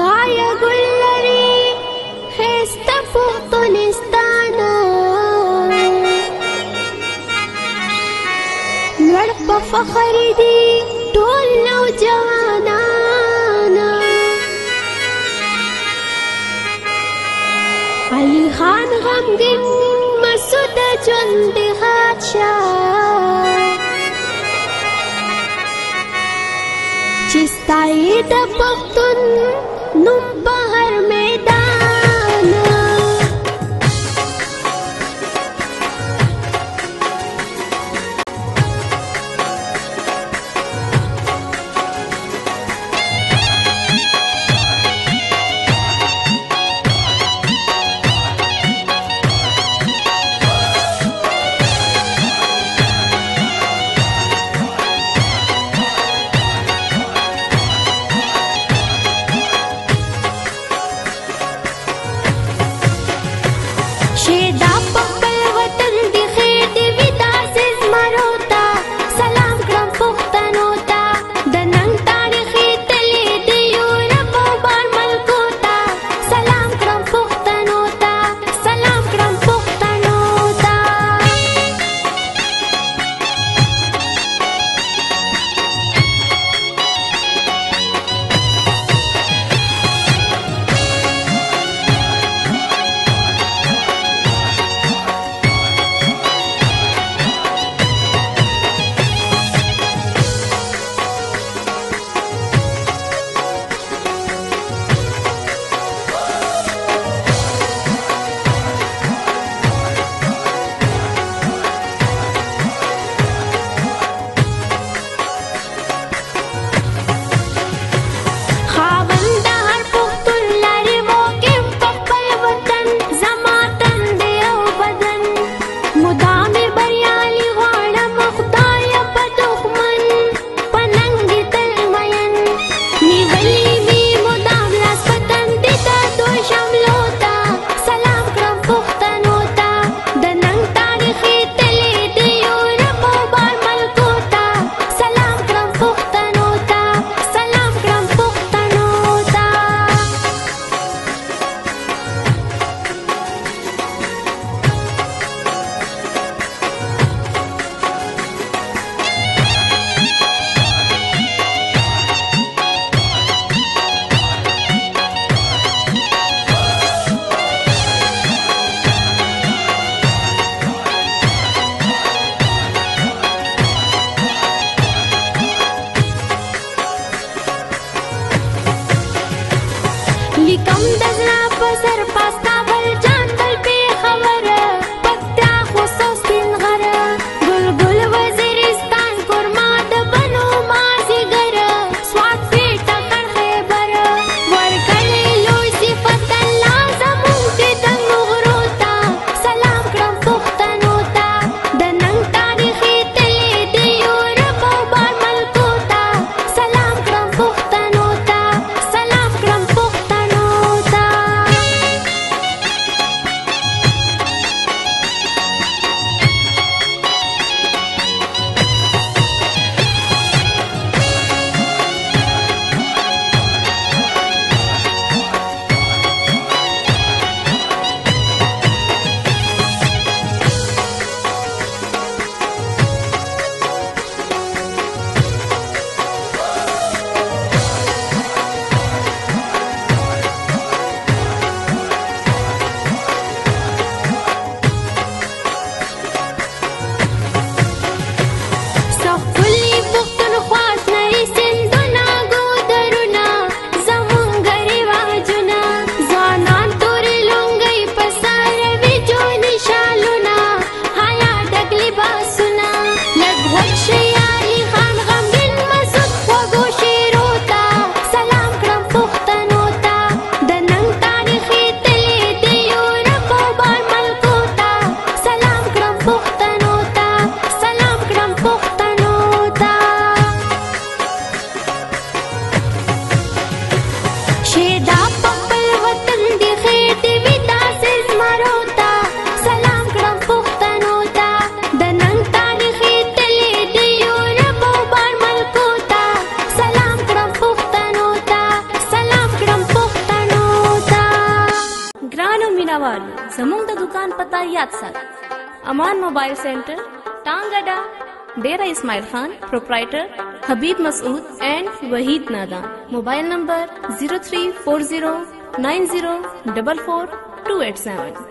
خدای ګل لري خسته پښتونستان لړ په فخر دي ټول نو جوانان علي خان غمګین مسعود ژوند هاچا چې ستایي د پښتون ¡No va. Di kam dasna pasar pasta મીનાવાડી दुकान पता याद सर अमान मोबाइल सेंटर टांगडा Dera Ismail Khan proprietor Habib Masood and Waheed Nada mobile number zero three four zero nine zero double four two eight seven